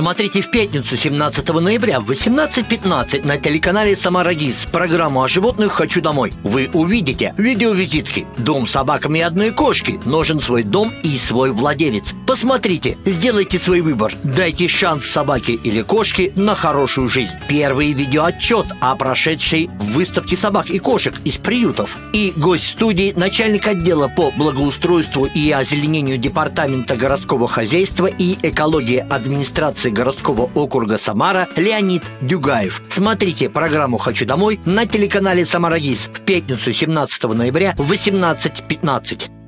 Смотрите в пятницу 17 ноября в 18.15 на телеканале Самарагиз программу о животных «Хочу домой». Вы увидите видеовизитки. Дом собаками и одной кошки. Нужен свой дом и свой владелец. Посмотрите, сделайте свой выбор. Дайте шанс собаке или кошке на хорошую жизнь. Первый видеоотчет о прошедшей выставке собак и кошек из приютов. И гость студии начальник отдела по благоустройству и озеленению департамента городского хозяйства и экологии администрации городского округа Самара Леонид Дюгаев. Смотрите программу «Хочу домой» на телеканале «Самарагиз» в пятницу 17 ноября в 18.15.